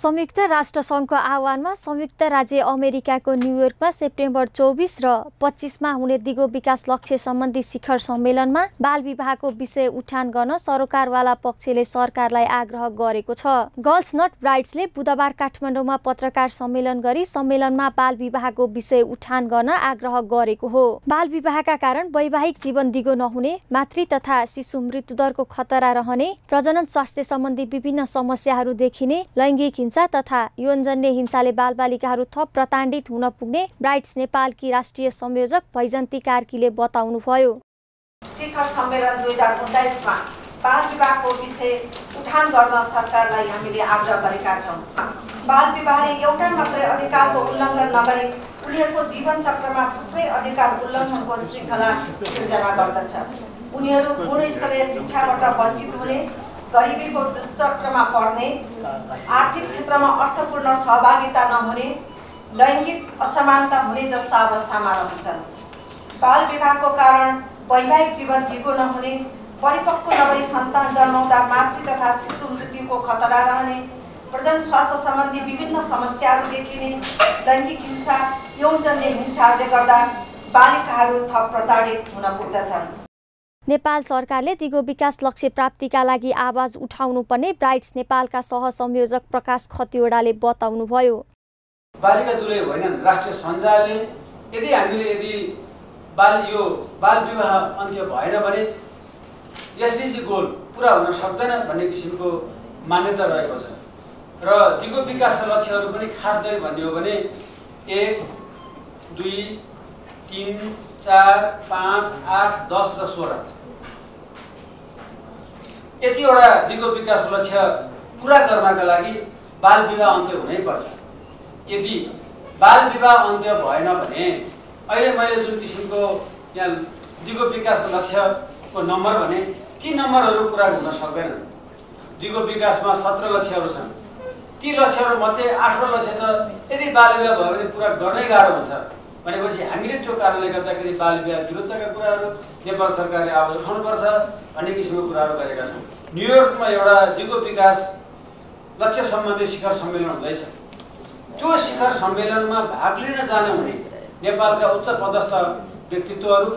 संयुक्त राष्ट्र सङ्घको आह्वानमा संयुक्त राज्य अमेरिकाको न्युयोर्कमा सेप्टेम्बर चौबिस र पच्चिसमा हुने दिगो विकास लक्ष्य सम्बन्धी शिखर सम्मेलनमा बाल विवाहको विषय उठान गर्न सरोकारवाला पक्षले सरकारलाई आग्रह गरेको छ। गर्ल्स नट ब्राइड्सले बुधबार काठमाडौँमा पत्रकार सम्मेलन गरी सम्मेलनमा बाल विवाहको विषय उठान गर्न आग्रह गरेको हो। बाल विवाहका कारण वैवाहिक जीवन दिगो नहुने मातृ तथा शिशु मृत्युदरको खतरा रहने प्रजनन स्वास्थ्य सम्बन्धी विभिन्न समस्याहरू देखिने लैङ्गिक हिंसा तथा यौनजन्य हिंसाले बालबालिकाहरू थप प्रताडित हुन पुग्ने ब्राइट्स नेपालकी राष्ट्रिय संयोजक भैजन्ती कार्कीले बताउनुभयो। शिखर सम्मेलन दुई हजार उन्नाइसमा बाल विवाहको विषय उठान गर्न सरकारलाई हामीले आग्रह गरेका छौँ। बाल विवाहले एउटा मात्रै अधिकारको उल्लङ्घन नगरी उनीहरूको जीवन चक्रमा थुप्रै अधिकार उल्लङ्घनको श्रृङ्खला सिर्जना गर्दछ। उनीहरू गुणस्तरीय शिक्षाबाट वञ्चित हुने गरिबीको दुष्चक्रमा पर्ने आर्थिक क्षेत्रमा अर्थपूर्ण सहभागिता नहुने लैङ्गिक असमानता हुने जस्ता अवस्थामा रहन्छन्। बाल विवाहको कारण वैवाहिक जीवन दिगो नहुने परिपक्व नभई सन्तान जन्माउँदा मातृ तथा शिशु मृत्युको खतरा रहने प्रजन स्वास्थ्य सम्बन्धी विभिन्न समस्याहरू देखिने लैङ्गिक हिंसा यौनजन्य हिंसाहरूले गर्दा बालिकाहरू थप प्रताडित हुन पुग्दछन्। नेपाल सरकारले दिगो विकास लक्ष्य प्राप्तिका लागि आवाज उठाउनु पर्ने ब्राइट्स नेपालका सहसंयोजक प्रकाश खतिवडाले बताउनुभयो। बालिका दुलै होइन राष्ट्रिय सञ्जालले यदि हामीले यदि बाल यो बाल विवाह अन्त्य भएन भने एसडिजी गोल पुरा हुन सक्दैन भन्ने किसिमको मान्यता रहेको छ। र दिगो विकासका लक्ष्यहरू पनि खास गरी भन्ने हो भने एक दुई तिन चार पाँच आठ दस र सोह्र। यतिवटा दिगो विकास लक्ष्य पुरा गर्नका लागि बाल विवाह अन्त्य हुनैपर्छ। यदि बाल विवाह अन्त्य भएन भने अहिले मैले जुन किसिमको यहाँ दिगो विकासको लक्ष्यको नम्बर भने ती नम्बरहरू पुरा हुन सक्दैन। दिगो विकासमा सत्र लक्ष्यहरू छन्। ती लक्ष्यहरूमध्ये आठवटा लक्ष्य त यदि बाल विवाह भयो भने पुरा गर्नै गाह्रो हुन्छ। भनेपछि हामीले त्यो कारणले गर्दाखेरि बाल विवाह विरुद्धका कुराहरू नेपाल सरकारले आवाज उठाउनुपर्छ भन्ने किसिमको कुराहरू गरेका छौँ न्युयोर्कमा एउटा दिगो विकास लक्ष्य सम्बन्धी शिखर सम्मेलन हुँदैछ। त्यो शिखर सम्मेलनमा भाग लिन जान हुने नेपालका उच्च पदस्थ व्यक्तित्वहरू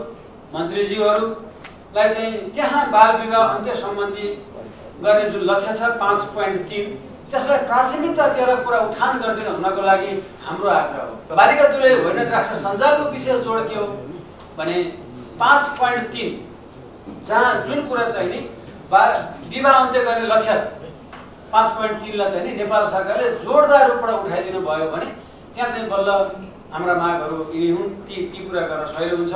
मन्त्रीज्यूहरूलाई चाहिँ त्यहाँ बाल विवाह अन्त्य सम्बन्धी गर्ने जुन लक्ष्य छ पाँच पोइन्ट तिन त्यसलाई प्राथमिकता दिएर कुरा उठान गरिदिनु हुनको लागि हाम्रो आग्रह हो। बालिका दुलै होइन राष्ट्र सञ्जालको विशेष जोड के हो? भने पाँच पोइन्ट तिन जहाँ जुन कुरा चाहिँ नि बा विवाह अन्त्य गर्ने लक्ष्य पाँच पोइन्ट तिनलाई चाहिँ नि नेपाल सरकारले जोरदार रूपबाट उठाइदिनु भयो भने त्यहाँ चाहिँ बल्ल हाम्रा मागहरू यी हुन् ती ती कुरा गर्न सहिलो हुन्छ।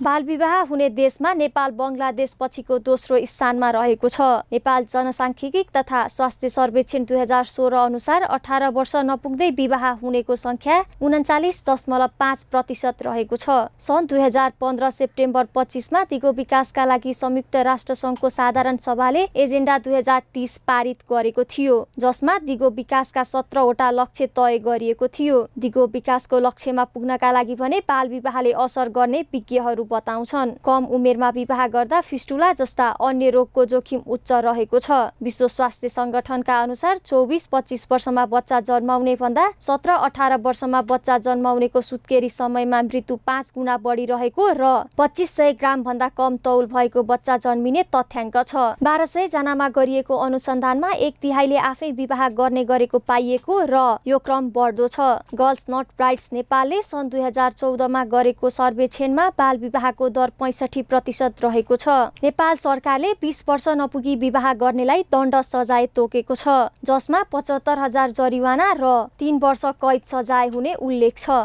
बाल विवाह हुने देशमा नेपाल बङ्गलादेश पछिको दोस्रो स्थानमा रहेको छ। नेपाल जनसाङ्ख्यिकी तथा स्वास्थ्य सर्वेक्षण दुई हजार सोह्र अनुसार अठार वर्ष नपुग्दै विवाह हुनेको संख्या उन्चालिस दशमलव पाँच प्रतिशत रहेको छ। सन् दुई हजार पन्ध्र सेप्टेम्बर पच्चिसमा दिगो विकासका लागि संयुक्त राष्ट्र सङ्घको साधारण सभाले एजेन्डा दुई हजार तिस पारित गरेको थियो जसमा दिगो विकासका सत्रवटा लक्ष्य तय गरिएको थियो। दिगो विकासको लक्ष्यमा पुग्नका लागि भने बाल विवाहले असर गर्ने विज्ञहरू बताउँछन्। कम उमेरमा विवाह गर्दा फिस्टुला जस्ता अन्य रोगको जोखिम उच्च रहेको छ। विश्व स्वास्थ्य संगठनका अनुसार चौबिस पच्चिस वर्षमा बच्चा जन्माउने भन्दा सत्र अठार वर्षमा बच्चा जन्माउनेको सुत्केरी समयमा मृत्यु पाँच गुणा बढी रहेको र पच्चिस सय ग्राम भन्दा कम तौल भएको बच्चा जन्मिने तथ्याङ्क छ। बाह्र सय जनामा गरिएको अनुसन्धानमा एक तिहाईले आफै विवाह गर्ने गरेको पाइएको र यो क्रम बढ्दो छ। गर्ल्स नट ब्राइड्स नेपालले सन् दुई हजार चौधमा गरेको सर्वेक्षणमा बाल विवाहको दर पैँसठी प्रतिशत रहेको छ। नेपाल सरकारले बिस वर्ष नपुगी विवाह गर्नेलाई दण्ड सजाय तोकेको छ जसमा पचहत्तर हजार जरिवाना र तीन वर्ष कैद सजाय हुने उल्लेख छ।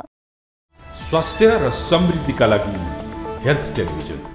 स्वास्थ्य र समृद्धिका लागि हेल्थ टेलिभिजन।